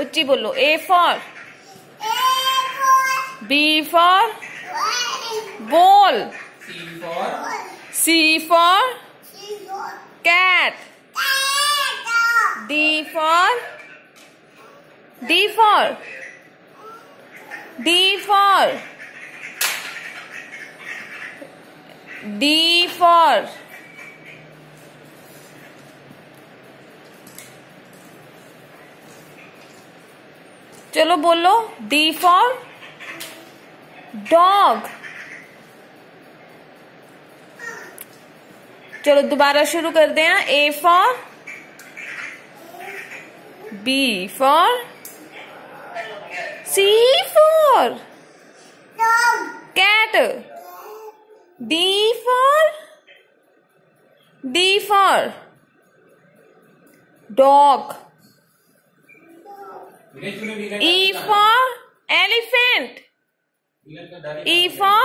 उच्ची बोलो। A for B for ball C for cat D for D for D for D for चलो बोलो D for dog चलो दोबारा शुरू कर हैं। A for B for C for cat D for D for dog E for elephant. E for